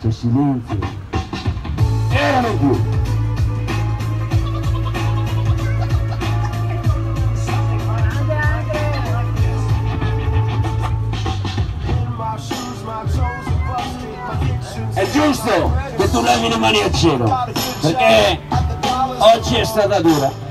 c'è silenzio. Erano più. È giusto che tu levi le mani al cielo, perché oggi è stata dura.